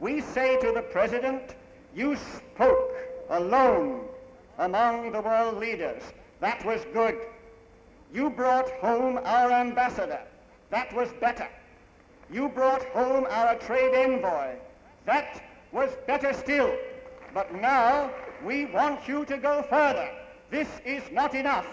We say to the President, you spoke alone among the world leaders. That was good. You brought home our ambassador. That was better. You brought home our trade envoy. That was better still. But now we want you to go further. This is not enough.